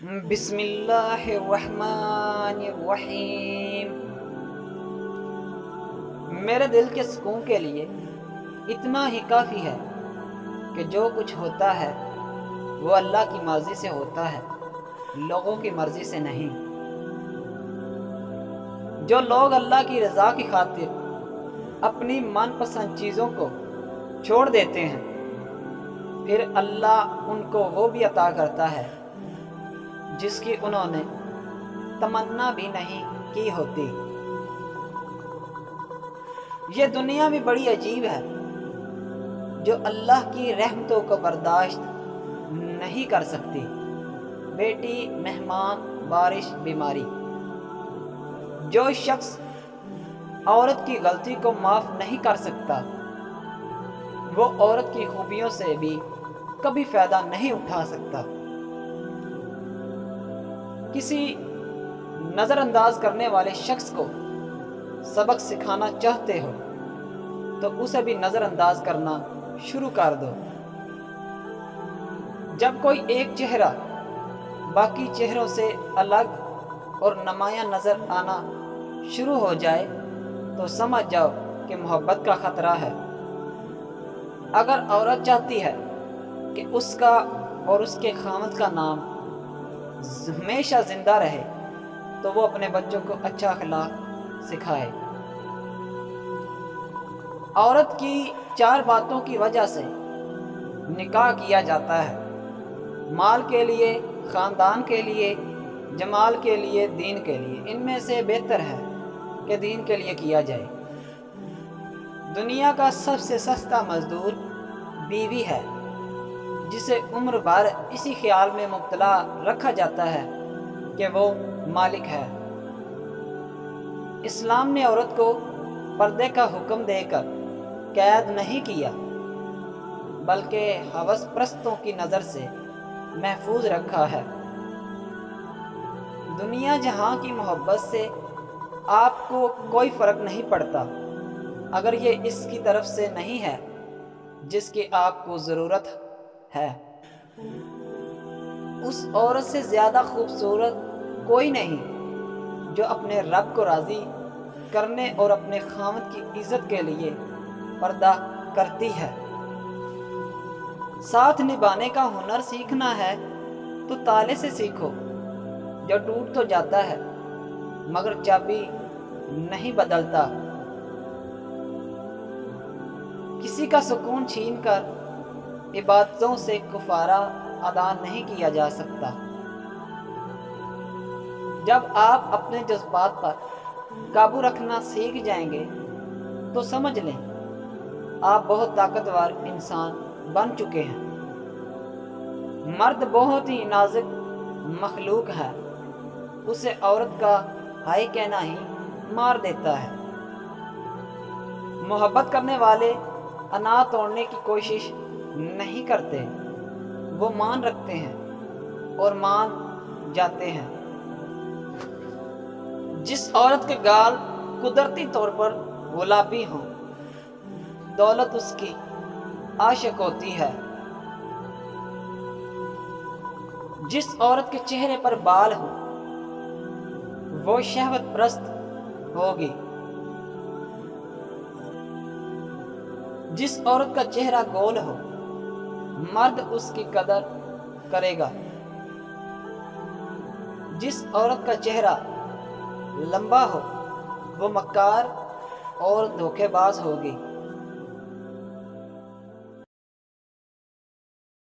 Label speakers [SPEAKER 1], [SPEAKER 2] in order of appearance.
[SPEAKER 1] बिस्मिल्लाहिर्रहमानिर्रहीम। मेरे दिल के सुकून के लिए इतना ही काफ़ी है कि जो कुछ होता है, वो अल्लाह की मर्ज़ी से होता है, लोगों की मर्ज़ी से नहीं। जो लोग अल्लाह की रज़ा की खातिर अपनी मनपसंद चीज़ों को छोड़ देते हैं, फिर अल्लाह उनको वो भी अता करता है जिसकी उन्होंने तमन्ना भी नहीं की होती। ये दुनिया भी बड़ी अजीब है, जो अल्लाह की रहमतों को बर्दाश्त नहीं कर सकती। बेटी, मेहमान, बारिश, बीमारी। जो शख्स औरत की गलती को माफ़ नहीं कर सकता, वो औरत की खूबियों से भी कभी फ़ायदा नहीं उठा सकता। किसी नज़रअंदाज करने वाले शख्स को सबक सिखाना चाहते हो तो उसे भी नज़रअंदाज करना शुरू कर दो। जब कोई एक चेहरा बाकी चेहरों से अलग और नमाया नज़र आना शुरू हो जाए तो समझ जाओ कि मोहब्बत का ख़तरा है। अगर औरत चाहती है कि उसका और उसके खामद का नाम हमेशा ज़िंदा रहे तो वो अपने बच्चों को अच्छा अखलाक सिखाए। औरत की चार बातों की वजह से निकाह किया जाता है। माल के लिए, ख़ानदान के लिए, जमाल के लिए, दीन के लिए। इनमें से बेहतर है कि दीन के लिए किया जाए। दुनिया का सबसे सस्ता मजदूर बीवी है। जिसे उम्र भर इसी ख्याल में मुबतला रखा जाता है कि वो मालिक है। इस्लाम ने औरत को पर्दे का हुक्म देकर कैद नहीं किया, बल्कि हवस प्रस्तों की नज़र से महफूज रखा है। दुनिया जहाँ की मोहब्बत से आपको कोई फ़र्क नहीं पड़ता, अगर ये इसकी तरफ़ से नहीं है, जिसकी आपको ज़रूरत है। उस औरत से ज़्यादा खूबसूरत कोई नहीं जो अपने रब को राज़ी करने और अपने खामद की इज़्ज़त के लिए पर्दा करती है। साथ निभाने का हुनर सीखना है तो ताले से सीखो, जो टूट तो जाता है, मगर चाबी नहीं बदलता। किसी का सुकून छीन कर इबादतों से कुफारा अदा नहीं किया जा सकता। जब आप अपने जज्बात पर काबू रखना सीख जाएँगे तो समझ लें, आप बहुत ताकतवर इंसान बन चुके हैं। मर्द बहुत ही नाजुक मखलूक है। उसे औरत का हाय कहना ही मार देता है। मोहब्बत करने वाले अना तोड़ने की कोशिश नहीं करते। वो मान रखते हैं और मान जाते हैं। जिस औरत के गाल कुदरती तौर पर गुलाबी हों, दौलत उसकी आशक होती है। जिस औरत के चेहरे पर बाल हो, वो शहवत प्रस्त होगी। जिस औरत का चेहरा गोल हो मर्द उसकी कदर करेगा। जिस औरत का चेहरा लंबा हो, वो मक्कार और धोखेबाज होगी।